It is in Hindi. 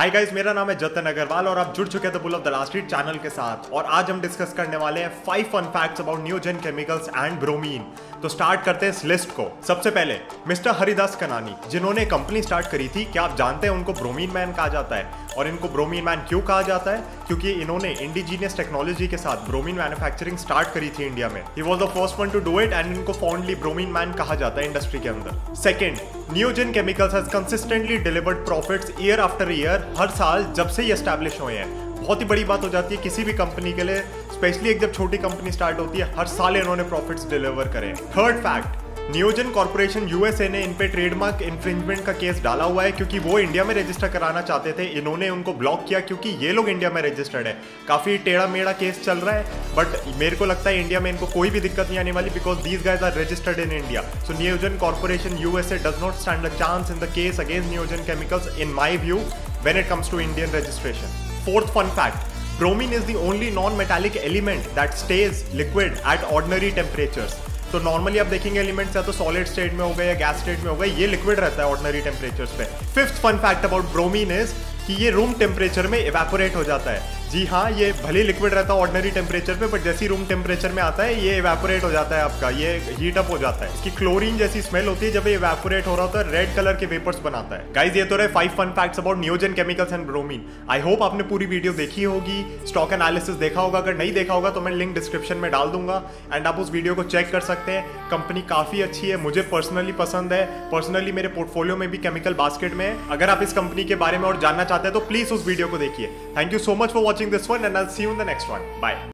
हाय गाइस मेरा नाम है जतन अग्रवाल और आप जुड़ चुके हैं द लास्ट स्ट्रीट चैनल के साथ। और आज हम डिस्कस करने वाले हैं five fun facts about Neogen chemicals and bromine तो स्टार्ट करते हैं इस लिस्ट को। सबसे पहले मिस्टर हरिदास कनानी, जिन्होंने कंपनी स्टार्ट करी थी, क्या आप जानते हैं उनको ब्रोमीन मैन कहा जाता है? और इनको ब्रोमीन मैन क्यों कहा जाता है? क्योंकि इन्होंने इंडिजीनियस टेक्नोलॉजी के साथ ब्रोमीन मैन्युफैक्चरिंग स्टार्ट करी थी इंडिया में। He was the first one to do it and इनको फॉन्डली ब्रोमीन मैन कहा जाता है इंडस्ट्री के अंदर। Second Neogen chemicals has consistently delivered profits year after year हर साल जब से ही एस्टैब्लिश हुए हैं। बहुत ही बड़ी बात हो जाती है किसी भी कंपनी के लिए स्पेशली एक जब छोटी कंपनी स्टार्ट होती है, हर साल इन्होंने प्रॉफिट्स डिलीवर करे। Third fact Neogen corporation USA ने इन पे ट्रेडमार्क इन्फ्रिंजमेंट का केस डाला हुआ है क्योंकि वो इंडिया में रजिस्टर कराना चाहते थे। इन्होंने उनको ब्लॉक किया क्योंकि ये लोग इंडिया में रजिस्टर्ड है। काफ़ी टेढ़ा मेढ़ा केस चल रहा है बट मेरे को लगता है इंडिया में इनको कोई भी दिक्कत नहीं आने वाली because these guys are registered in India so Neogen corporation USA does not stand a chance in the case against Neogen chemicals in my view when it comes to Indian registration fourth fun fact bromine is the only non-metallic element that stays liquid at ordinary temperatures. तो नॉर्मली आप देखेंगे एलिमेंट्स या तो सॉलिड स्टेट में हो गए या गैस स्टेट में हो गए, ये लिक्विड रहता है ऑर्डनरी टेम्परेचर पे। Fifth fun fact about bromine is कि ये रूम टेम्परेचर में इवेपोरेट हो जाता है। जी हाँ ये भले लिक्विड रहता है ऑर्डनरी टेम्परेचर पे बट जैसी रूम टेम्परेचर में आता है, ये इवेपोरेट हो जाता है आपका, ये हीट अप हो जाता है। इसकी क्लोरीन जैसी स्मेल होती है, जब ये इवेपोरेट हो रहा होता है रेड कलर के वेपर्स बनाता है। गाइज़ ये तो रहे five fun facts about Neogen chemicals and bromine I hope आपने पूरी वीडियो देखी होगी स्टॉक एनालिसिस देखा होगा, अगर नहीं देखा होगा तो मैं लिंक डिस्क्रिप्शन में डाल दूँगा एंड आप उस वीडियो को चेक कर सकते हैं। कंपनी काफ़ी अच्छी है, मुझे पर्सनली पसंद है। पर्सनली मेरे पोर्टफोलियो में भी केमिकल बास्केट में है। अगर आप इस कंपनी के बारे में और जानना चाहते हैं तो प्लीज़ उस वीडियो को देखिए। Thank you so much for watching watching this one and I'll see you in the next one. Bye.